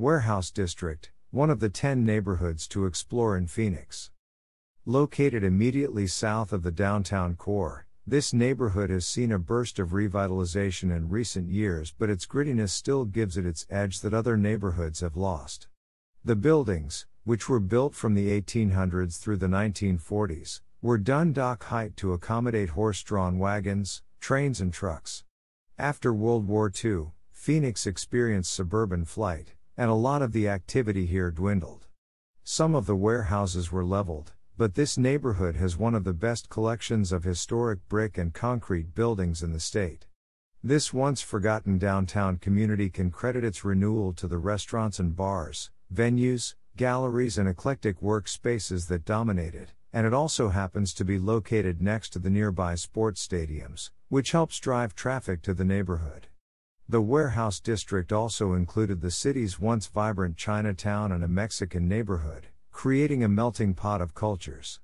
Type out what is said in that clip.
Warehouse District, one of the 10 neighborhoods to explore in Phoenix. Located immediately south of the downtown core, this neighborhood has seen a burst of revitalization in recent years, but its grittiness still gives it its edge that other neighborhoods have lost. The buildings, which were built from the 1800s through the 1940s, were done dock height to accommodate horse drawn wagons, trains, and trucks. After World War II, Phoenix experienced suburban flight, and a lot of the activity here dwindled. Some of the warehouses were leveled, but this neighborhood has one of the best collections of historic brick and concrete buildings in the state. This once forgotten downtown community can credit its renewal to the restaurants and bars, venues, galleries, and eclectic workspaces that dominate it, and it also happens to be located next to the nearby sports stadiums, which helps drive traffic to the neighborhood. The warehouse district also included the city's once vibrant Chinatown and a Mexican neighborhood, creating a melting pot of cultures.